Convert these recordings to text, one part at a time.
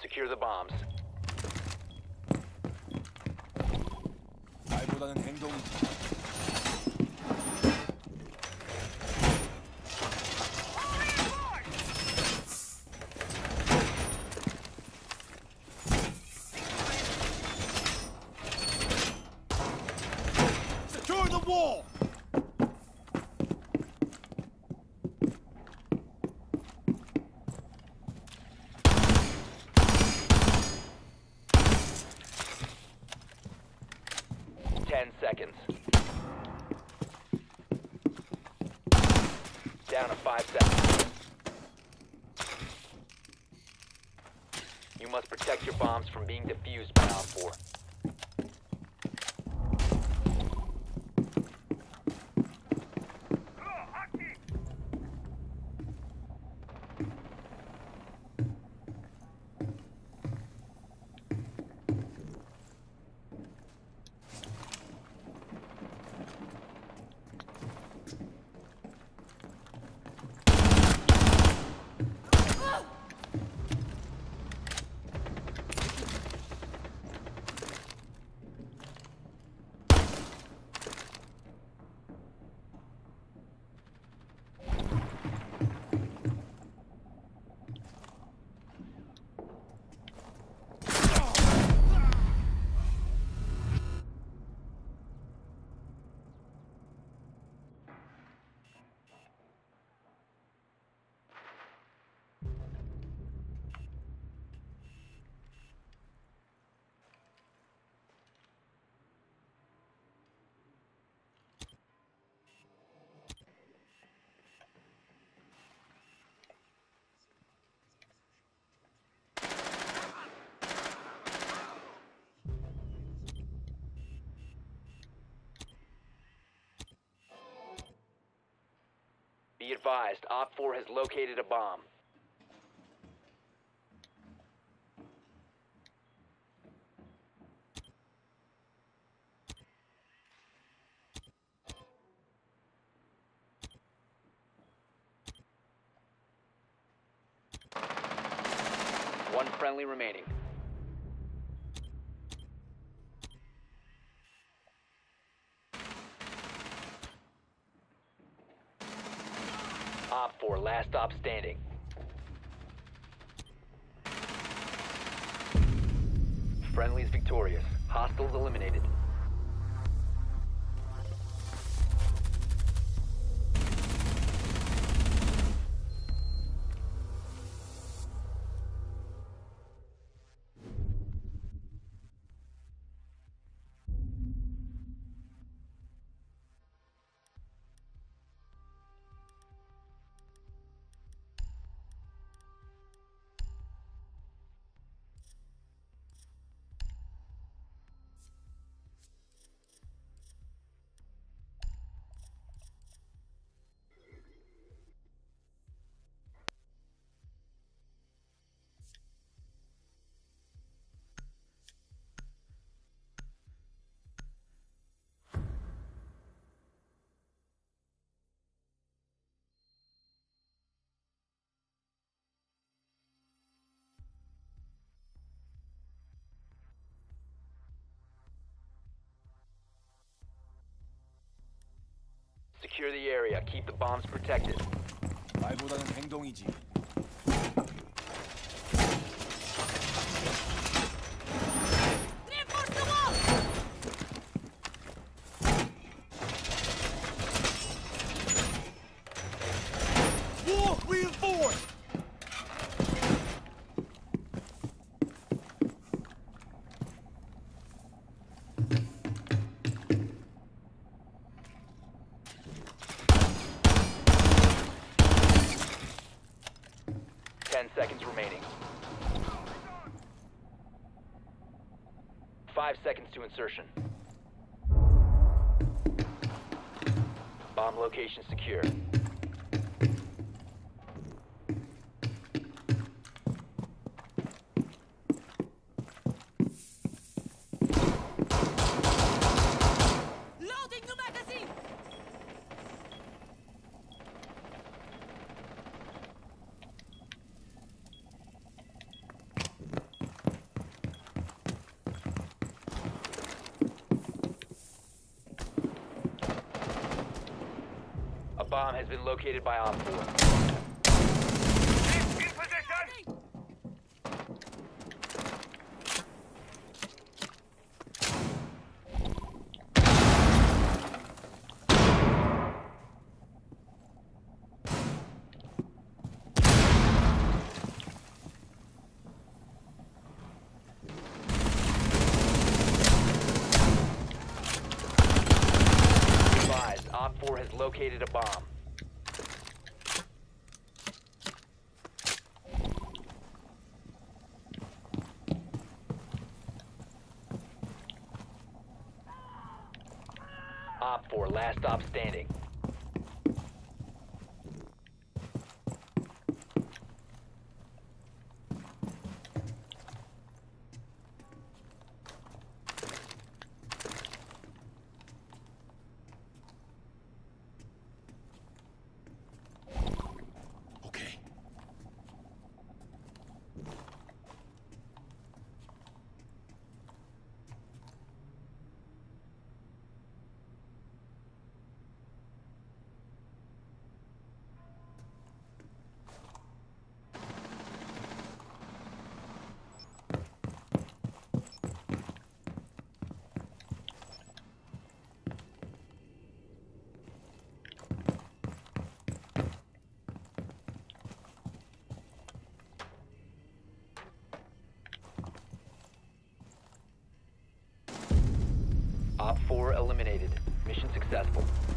Secure the bombs. 말보다는 행동이 must protect your bombs from being defused by OPFOR. Be advised, OPFOR has located a bomb. One friendly remaining. OPFOR, last stop standing. Friendly's victorious. Hostiles eliminated. Secure the area. Keep the bombs protected. 말보다는 행동이지. Five seconds to insertion. Bomb location secure. Bomb has been located by OPFOR. In position! Advised, OPFOR has located a bomb. OPFOR, last stop standing. Okay. Op 4 eliminated. Mission successful.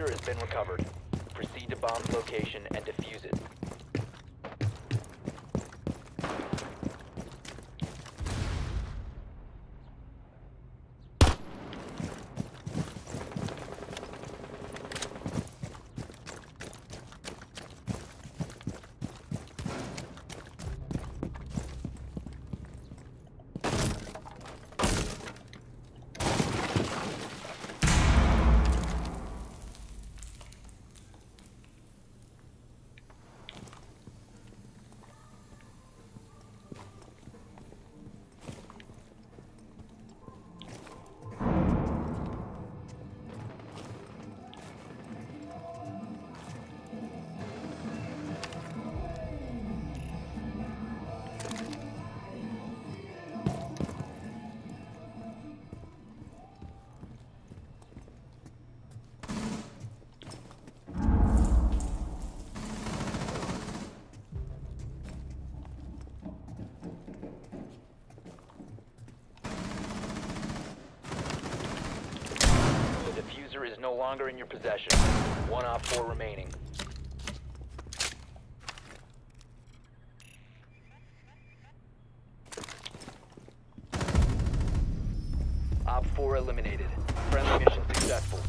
defuser has been recovered. Proceed to bomb's location and defuse it. No longer in your possession. One OPFOR remaining. OPFOR eliminated. Friendly mission successful.